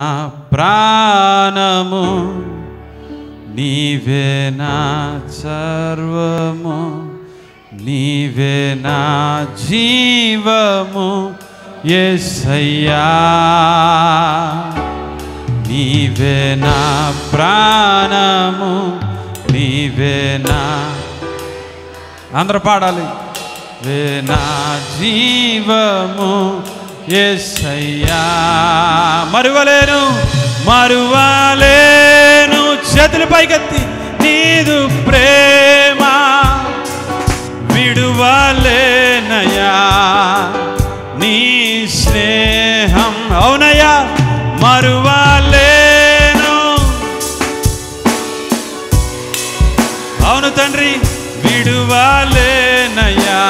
ఆ ప్రాణము నీవే నా సర్వము నీవే నా జీవము ఎస్సయ్యా నీవే నా ప్రాణము నీవే నా అందరూ పాడాలి. వే నా జీవము ఎస్సయ్యా మరువలేను మరువలేను. చేతులు పైకెత్తి నీదు ప్రేమ విడువలేనయా నీ స్నేహం అవునయ్యా మరువలేను. అవును తండ్రి విడువలేనయా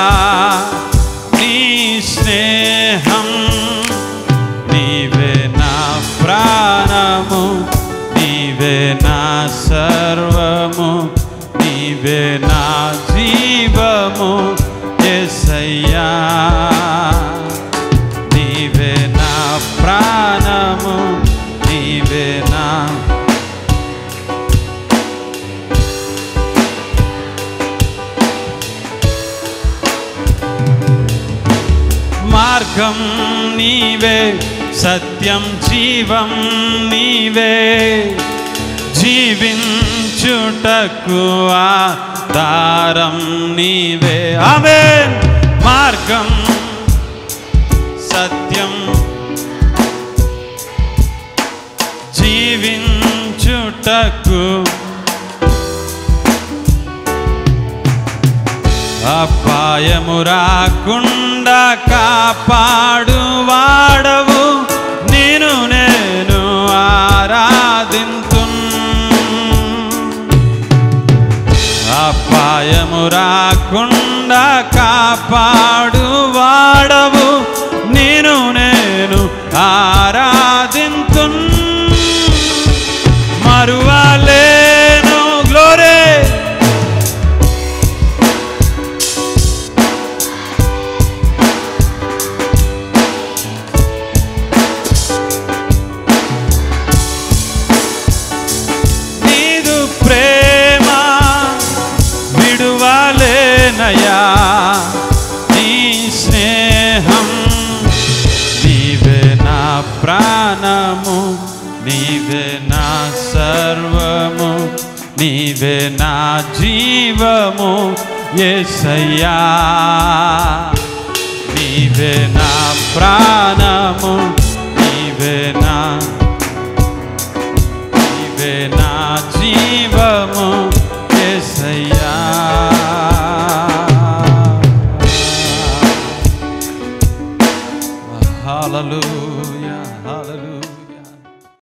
జీవము ఎసయ్యా నీవే నా ప్రాణము నీవే నా మార్గం నీవే సత్యం జీవం నీవే. జీవించుటకు ఆ దారం నీవే. ఆమె మార్గం సత్యం జీవించుటకు. అపాయము రాకుండా కాపా అపాయము రాకుండా కాపాడు నీవే నా సర్వము నీవే నా జీవము ఎసయ్యా నీవే నా ప్రాణము నీవే నా నీవే నా జీవము ఎసయ్యా హల్లెలూయా హల్లెలూయా.